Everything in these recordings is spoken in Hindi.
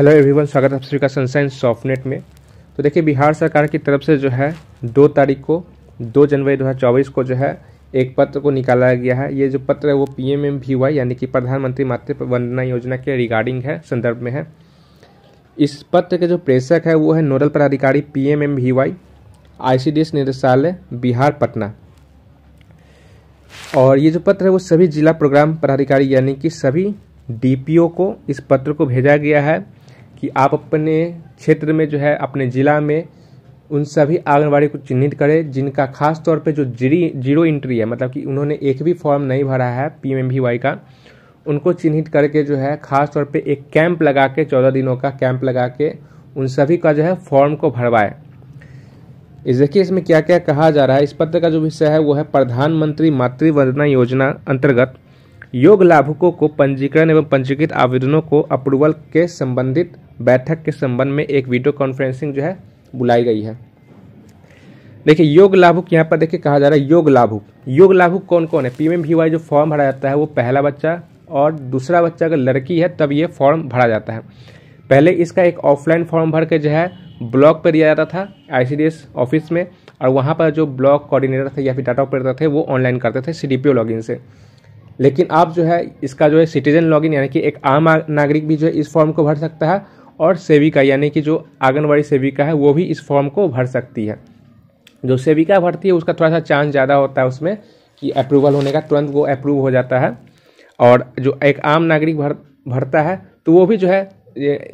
हेलो एवरीवन स्वागत है आप सभी का सनसाइन सॉफ्टनेट में। तो देखिए, बिहार सरकार की तरफ़ से जो है, दो तारीख को, दो जनवरी 2024 को जो है, एक पत्र को निकाला गया है। ये जो पत्र है, वो P M M V Y यानी कि प्रधानमंत्री मातृ वंदना योजना के रिगार्डिंग है, संदर्भ में है। इस पत्र के जो प्रेषक है, वो है नोडल पदाधिकारी P M M V Y I C D S निदेशालय, बिहार, पटना। और ये जो पत्र है, वो सभी जिला प्रोग्राम पदाधिकारी, यानी कि सभी डीपीओ को, इस पत्र को भेजा गया है। कि आप अपने क्षेत्र में जो है, अपने ज़िला में उन सभी आंगनबाड़ी को चिन्हित करें, जिनका खास तौर पे जो जीरी, ज़ीरो इंट्री है मतलब कि उन्होंने एक भी फॉर्म नहीं भरा है पी का, उनको चिन्हित करके जो है, खास तौर पे एक कैंप लगा के, चौदह दिनों का कैंप लगा के उन सभी का जो है फॉर्म को भरवाए। इस देखिए इसमें क्या क्या कहा जा रहा है। इस पत्र का जो विषय है, वो है प्रधानमंत्री मातृ वंदना योजना अंतर्गत योग लाभुकों को पंजीकरण एवं पंजीकृत आवेदनों को अप्रूवल के संबंधित बैठक के संबंध में एक वीडियो कॉन्फ्रेंसिंग जो है, बुलाई गई है। देखिए, योग लाभुक, यहाँ पर देखिए कहा जा रहा है योग लाभुक। योग लाभुक कौन कौन है? पीएम वाई जो फॉर्म भरा जाता है, वो पहला बच्चा और दूसरा बच्चा अगर लड़की है, तब ये फॉर्म भरा जाता है। पहले इसका एक ऑफलाइन फॉर्म भर के जो है ब्लॉक पर दिया जाता था आईसीडीएस ऑफ़िस में, और वहाँ पर जो ब्लॉक कोऑर्डिनेटर थे या फिर डाटा ऑपरेटर थे, वो ऑनलाइन करते थे सी लॉगिन से। लेकिन आप जो है, इसका जो है सिटीजन लॉगिन यानी कि एक आम नागरिक भी जो है, इस फॉर्म को भर सकता है और सेविका, यानी कि जो आंगनबाड़ी सेविका है, वो भी इस फॉर्म को भर सकती है। जो सेविका भरती है, उसका थोड़ा सा चांस ज़्यादा होता है उसमें कि अप्रूवल होने का, तुरंत वो अप्रूव हो जाता है। और जो एक आम नागरिक भर, भरता है तो वो भी जो है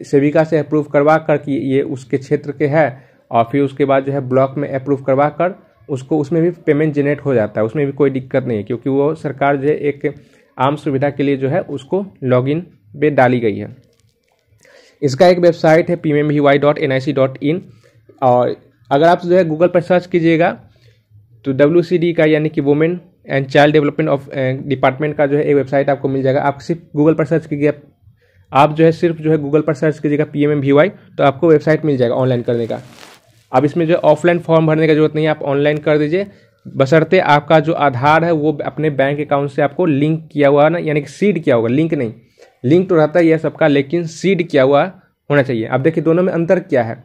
सेविका से अप्रूव करवा कर कि ये उसके क्षेत्र के है, और फिर उसके बाद जो है, ब्लॉक में अप्रूव करवा कर उसको, उसमें भी पेमेंट जनरेट हो जाता है। उसमें भी कोई दिक्कत नहीं है, क्योंकि वो सरकार जो है, एक आम सुविधा के लिए जो है, उसको लॉगिन पे डाली गई है। इसका एक वेबसाइट है P M dot N I C dot in और अगर आप जो है गूगल पर सर्च कीजिएगा तो डब्ल्यू सी डी का यानी कि women and child development of department का जो है एक वेबसाइट आपको मिल जाएगा। आप सिर्फ़ गूगल पर सर्च कीजिए। आप जो है सिर्फ़ जो है गूगल पर सर्च कीजिएगा पी एम वी वाई तो आपको वेबसाइट मिल जाएगा ऑनलाइन करने का। अब इसमें जो है ऑफलाइन फॉर्म भरने का ज़रूरत नहीं है, आप ऑनलाइन कर दीजिए। बसरते आपका जो आधार है, वो अपने बैंक अकाउंट से आपको लिंक किया हुआ ना, यानी कि सीड किया होगा लिंक नहीं। लिंक तो रहता ही है सबका, लेकिन सीड किया हुआ होना चाहिए। अब देखिए, दोनों में अंतर क्या है?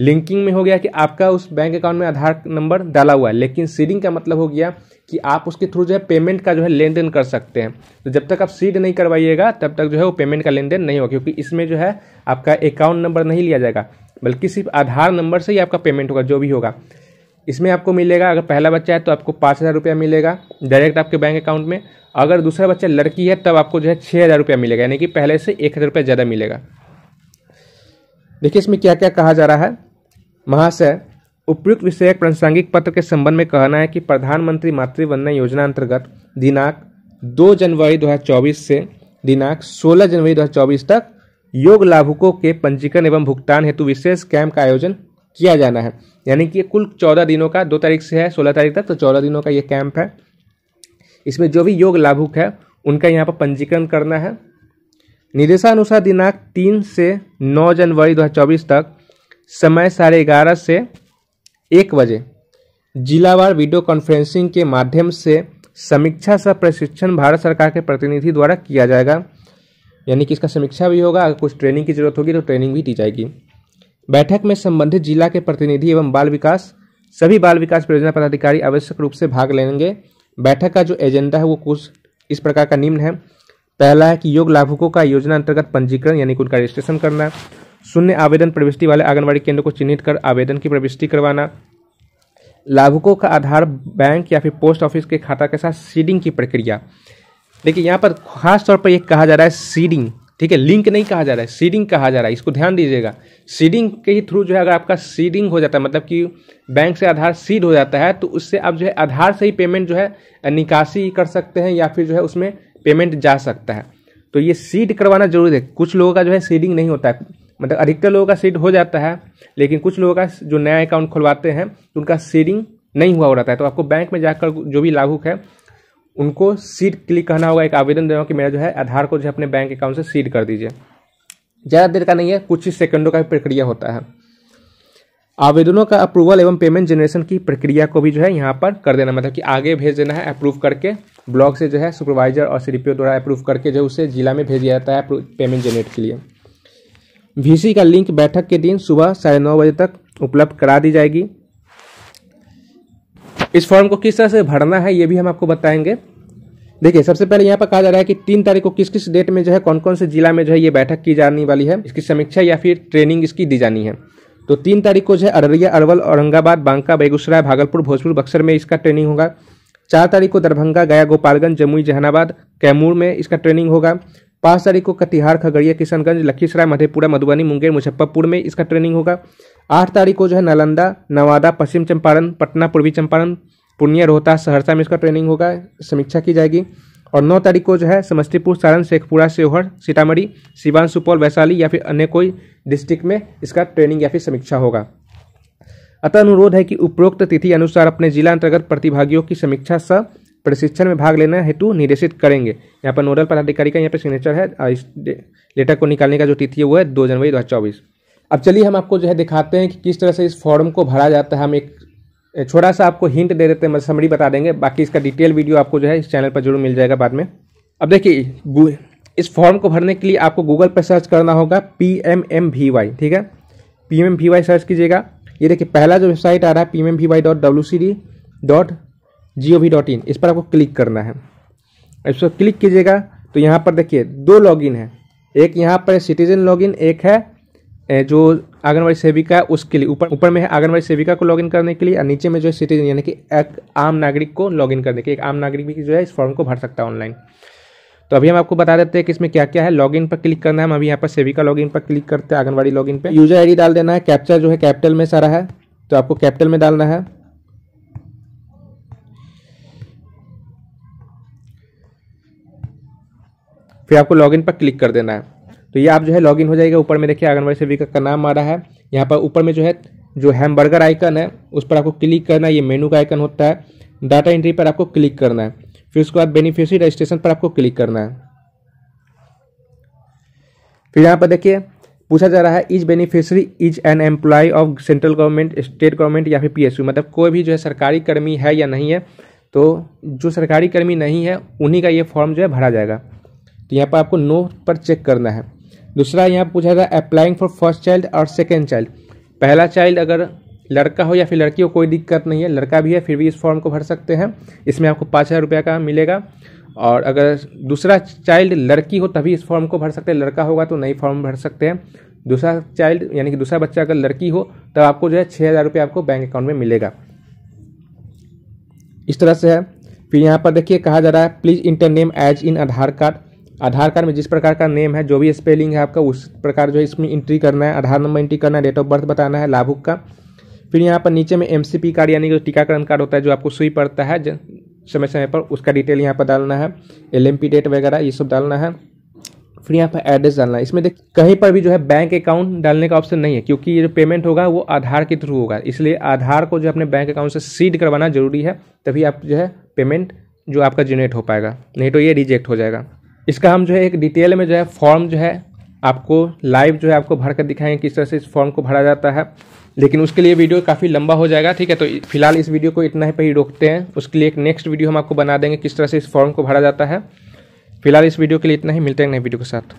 लिंकिंग में हो गया कि आपका उस बैंक अकाउंट में आधार नंबर डाला हुआ है, लेकिन सीडिंग का मतलब हो गया कि आप उसके थ्रू जो है पेमेंट का जो है लेन देन कर सकते हैं। तो जब तक आप सीड नहीं करवाइएगा, तब तक जो है वो पेमेंट का लेन देन नहीं होगा, क्योंकि इसमें जो है आपका अकाउंट नंबर नहीं लिया जाएगा, बल्कि सिर्फ़ आधार नंबर से ही आपका पेमेंट होगा, जो भी होगा। इसमें आपको मिलेगा, अगर पहला बच्चा है तो आपको पाँच हज़ार रुपया मिलेगा डायरेक्ट आपके बैंक अकाउंट में। अगर दूसरा बच्चा लड़की है, तब आपको जो है छः हज़ार रुपया मिलेगा, यानी कि पहले से एक हज़ार रुपया ज़्यादा मिलेगा। देखिए, इसमें क्या क्या कहा जा रहा है? महाशय, उपयुक्त विषयक प्रासंगिक पत्र के संबंध में कहना है कि प्रधानमंत्री मातृ वंदना योजना अंतर्गत दिनांक 2 जनवरी 2024 से दिनांक 16 जनवरी 2024 तक योग लाभुकों के पंजीकरण एवं भुगतान हेतु विशेष कैंप का आयोजन किया जाना है। यानी कि कुल चौदह दिनों का, दो तारीख से है, सोलह तारीख तक तो चौदह दिनों का ये कैंप है। इसमें जो भी योग लाभुक है, उनका यहाँ पर पंजीकरण करना है। निर्देशानुसार दिनांक तीन से नौ जनवरी 2024 तक, समय साढ़े ग्यारह से एक बजे, जिलावार वीडियो कॉन्फ्रेंसिंग के माध्यम से समीक्षा सह प्रशिक्षण भारत सरकार के प्रतिनिधि द्वारा किया जाएगा। यानी कि इसका समीक्षा भी होगा, अगर कुछ ट्रेनिंग की ज़रूरत होगी तो ट्रेनिंग भी दी जाएगी। बैठक में संबंधित जिला के प्रतिनिधि एवं बाल विकास, सभी बाल विकास परियोजना पदाधिकारी आवश्यक रूप से भाग लेंगे। बैठक का जो एजेंडा है वो कुछ इस प्रकार का निम्न है। पहला है कि योग लाभुकों का योजना अंतर्गत पंजीकरण यानी कि उनका रजिस्ट्रेशन करना। शून्य आवेदन प्रविष्टि वाले आंगनबाड़ी केंद्र को चिन्हित कर आवेदन की प्रविष्टि करवाना। लाभुकों का आधार बैंक या फिर पोस्ट ऑफ़िस के खाता के साथ सीडिंग की प्रक्रिया। देखिए, यहाँ पर खास तौर पर यह कहा जा रहा है सीडिंग। ठीक है लिंक नहीं कहा जा रहा है सीडिंग कहा जा रहा है, इसको ध्यान दीजिएगा। सीडिंग के ही थ्रू जो है, अगर आपका सीडिंग हो जाता है मतलब कि बैंक से आधार सीड हो जाता है तो उससे आप जो है, आधार से ही पेमेंट जो है, निकासी कर सकते हैं या फिर जो है, उसमें पेमेंट जा सकता है। तो ये सीड करवाना ज़रूरी है। कुछ लोगों का जो है सीडिंग नहीं होता है। मतलब अधिकतर लोगों का सीड हो जाता है, लेकिन कुछ लोगों का जो नया अकाउंट खुलवाते हैं, उनका सीडिंग नहीं हुआ हो रहता है। तो आपको बैंक में जाकर जो भी लाभुक है उनको सीड क्लिक करना होगा, एक आवेदन देना कि मेरा जो है आधार को जो है अपने बैंक अकाउंट से सीड कर दीजिए। ज़्यादा देर का नहीं है, कुछ ही सेकंडों का प्रक्रिया होता है। आवेदनों का अप्रूवल एवं पेमेंट जनरेशन की प्रक्रिया को भी जो है यहाँ पर कर देना मतलब कि आगे भेज देना है अप्रूव करके ब्लॉक से जो है सुपरवाइजर और सीडीपीओ द्वारा अप्रूव करके जो उसे जिला में भेज दिया जाता है पेमेंट जनरेट के लिए। वीसी का लिंक बैठक के दिन सुबह साढ़े नौ बजे तक उपलब्ध करा दी जाएगी। इस फॉर्म को किस तरह से भरना है, ये भी हम आपको बताएँगे। देखिए, सबसे पहले यहाँ पर कहा जा रहा है कि तीन तारीख को किस किस डेट में जो है कौन कौन से जिला में जो है, ये बैठक की जाने वाली है, इसकी समीक्षा या फिर ट्रेनिंग इसकी दी जानी है। तो तीन तारीख को जो है, अररिया, अरवल, औरंगाबाद, बांका, बेगूसराय, भागलपुर, भोजपुर, बक्सर में इसका ट्रेनिंग होगा। चार तारीख को दरभंगा, गया, गोपालगंज, जमुई, जहानाबाद, कैमूर में इसका ट्रेनिंग होगा। पाँच तारीख को कटिहार, खगड़िया, किशनगंज, लखीसराय, मधेपुरा, मधुबनी, मुंगेर, मुजफ्फरपुर में इसका ट्रेनिंग होगा। आठ तारीख को जो है नालंदा, नवादा, पश्चिम चंपारण, पटना, पूर्वी चंपारण, पूर्णिया, रोहतास, सहरसा में इसका ट्रेनिंग होगा। समीक्षा की जाएगी। और नौ तारीख को जो है समस्तीपुर, सारण, शेखपुरा सेवहर सीतामढ़ी, सिवान, सुपौल, वैशाली या फिर अन्य कोई डिस्ट्रिक्ट में इसका ट्रेनिंग या फिर समीक्षा होगा। अतः अनुरोध है कि उपरोक्त तिथि अनुसार अपने जिला अंतर्गत प्रतिभागियों की समीक्षा सह प्रशिक्षण में भाग लेना हेतु निर्देशित करेंगे। यहाँ पर नोडल पदाधिकारी का यहाँ पर सिग्नेचर है इस लेटर को निकालने का जो तिथि है वो है, दो जनवरी दो हज़ार चौबीस। अब चलिए हम आपको जो है दिखाते हैं कि किस तरह से इस फॉर्म को भरा जाता है। हम एक छोटा सा आपको हिंट दे देते हैं मतलब समरी बता देंगे। बाकी इसका डिटेल वीडियो आपको जो है इस चैनल पर ज़रूर मिल जाएगा बाद में। अब देखिए इस फॉर्म को भरने के लिए आपको गूगल पर सर्च करना होगा P M M V Y ठीक है? P M V Y search कीजिएगा। ये देखिए, पहला जो वेबसाइट आ रहा है P M V Y dot W C D dot G O V dot in इस पर आपको क्लिक करना है। इस पर क्लिक कीजिएगा तो यहाँ पर देखिए, दो लॉगिन है। एक यहाँ पर सिटीजन लॉगिन एक है जो आंगनबाड़ी सेविका है, उसके लिए। ऊपर ऊपर में है आंगनबाड़ी सेविका को लॉगिन करने के लिए, और नीचे में जो है सिटीजन यानी कि एक आम नागरिक को लॉगिन करने के लिए। एक आम नागरिक भी जो है इस फॉर्म को भर सकता है ऑनलाइन तो अभी हम आपको बता देते हैं कि इसमें क्या क्या है। लॉगिन पर क्लिक करना है। हम अभी यहाँ पर सेविका लॉगिन पर क्लिक करते हैं, आंगनबाड़ी लॉगिन पर यूज़र आईडी डाल देना है। कैप्चर जो है कैपिटल में सारा है तो आपको कैपिटल में डालना है। फिर आपको लॉगिन पर क्लिक कर देना है। तो ये आप जो है लॉगिन हो जाएगा। ऊपर में देखिए, आंगनबाड़ी सेविका का नाम आ रहा है। यहाँ पर ऊपर में जो है, जो हैमबर्गर आइकन है, उस पर आपको क्लिक करना है। ये मेनू का आइकन होता है। डाटा एंट्री पर आपको क्लिक करना है। फिर उसके बाद बेनिफिशियरी रजिस्ट्रेशन पर आपको क्लिक करना है। फिर यहाँ पर देखिए, पूछा जा रहा है is beneficiary is an employ of central government state government या फिर पीएसयू मतलब कोई भी जो है सरकारी कर्मी है या नहीं है तो जो सरकारी कर्मी नहीं है, उन्हीं का ये फॉर्म जो है भरा जाएगा। तो यहाँ पर आपको नो पर चेक करना है। दूसरा यहाँ पूछा था अप्लाइंग फॉर फ़र्स्ट चाइल्ड और सेकेंड चाइल्ड पहला चाइल्ड अगर लड़का हो या फिर लड़की हो, कोई दिक्कत नहीं है। लड़का भी है, फिर भी इस फॉर्म को भर सकते हैं। इसमें आपको पाँच हज़ार रुपये का मिलेगा। और अगर दूसरा चाइल्ड लड़की हो, तभी इस फॉर्म को भर सकते हैं। लड़का होगा तो नई फॉर्म भर सकते हैं। दूसरा चाइल्ड यानी कि दूसरा बच्चा अगर लड़की हो, तब आपको जो है छः हज़ार रुपये आपको बैंक अकाउंट में मिलेगा। इस तरह से है। फिर यहाँ पर देखिए, कहा जा रहा है please enter name as in Aadhaar card. Aadhaar card में जिस प्रकार का नेम है, जो भी स्पेलिंग है आपका, उस प्रकार जो है इसमें एंट्री करना है, आधार नंबर एंट्री करना है डेट ऑफ़ बर्थ बताना है, लाभुक का। फिर यहाँ पर नीचे में एमसीपी कार्ड यानी कि टीकाकरण कार्ड होता है, जो आपको सुई पड़ता है समय समय पर, उसका डिटेल यहाँ पर डालना है एलएमपी डेट वगैरह, ये सब डालना है। फिर यहाँ पर एड्रेस डालना है। इसमें देख, कहीं पर भी जो है बैंक अकाउंट डालने का ऑप्शन नहीं है, क्योंकि ये जो पेमेंट होगा, वो आधार के थ्रू होगा। इसलिए आधार को जो अपने बैंक अकाउंट से सीड करवाना ज़रूरी है, तभी आप जो है पेमेंट जो आपका जनरेट हो पाएगा। नहीं तो ये रिजेक्ट हो जाएगा। इसका हम जो है एक डिटेल में जो है फॉर्म जो है आपको लाइव जो है आपको भर कर दिखाएँगे किस तरह से इस फॉर्म को भरा जाता है। लेकिन उसके लिए वीडियो काफ़ी लंबा हो जाएगा, ठीक है? तो फ़िलहाल इस वीडियो को इतना ही पर ही रोकते हैं। उसके लिए एक नेक्स्ट वीडियो हम आपको बना देंगे किस तरह से इस फॉर्म को भरा जाता है। फ़िलहाल इस वीडियो के लिए इतना ही, मिलते हैं नए वीडियो के साथ।